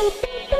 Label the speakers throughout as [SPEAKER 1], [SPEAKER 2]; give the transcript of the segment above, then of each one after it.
[SPEAKER 1] Beep, beep, beep.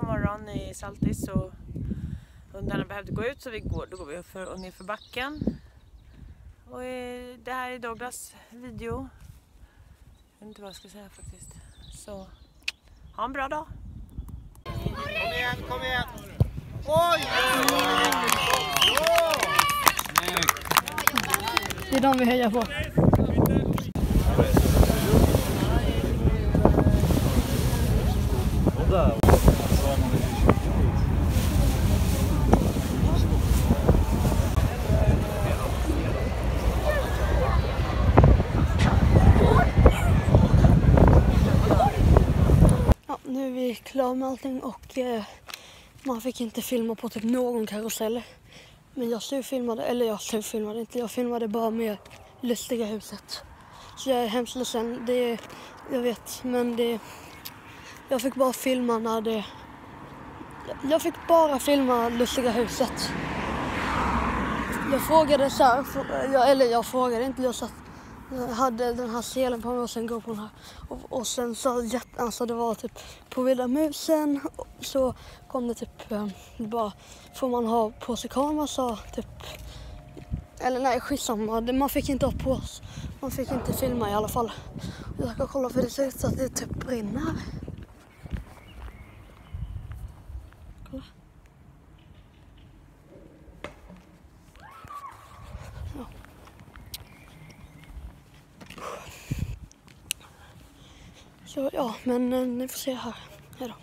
[SPEAKER 1] På morgonen i Saltis och hundarna behövde gå ut så vi går, då går vi för, ner för backen. Och eh, det här är Douglas video. Jag vet inte vad jag ska säga faktiskt. Så ha en bra dag.
[SPEAKER 2] Kom igen, kom igen! Oj!
[SPEAKER 3] Det är de vi hejar på. Ja, nu är vi klara med allting och eh, man fick inte filma på typ någon karusell. Men jag surfilmade, eller jag surfilmade inte, jag filmade bara med Lustiga huset. Så jag är hemskt ledsen, det, jag vet, men det, jag fick bara filma när det, jag fick bara filma Lustiga huset. Jag frågade så här, jag, eller jag frågade inte, jag satt hade den här selen på mig och sen går på den här. Och, och sen så jätte, alltså det var typ på Vilda musen så kom det typ eh, bara, får man ha på sig kamera så typ, eller nej skitsamma, man fick inte ha på sig, man fick inte filma i alla fall. Jag ska kolla för det ser ut så att det typ brinner. Så ja, men eh, ni får se här. Hejdå.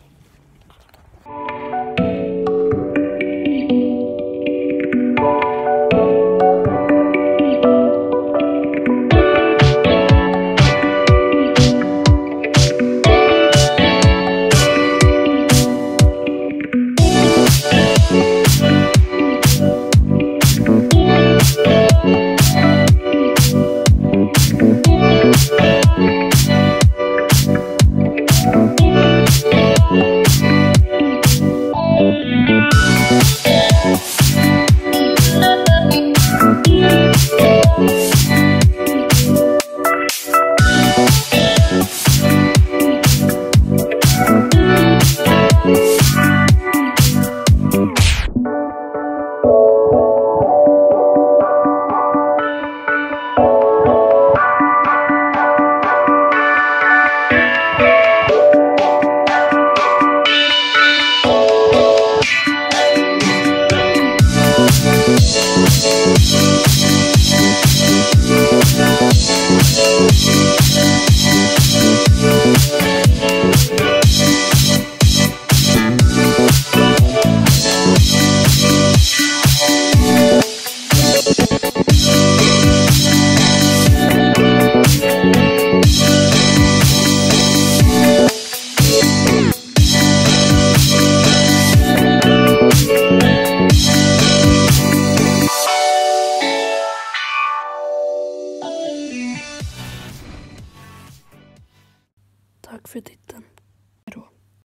[SPEAKER 3] for the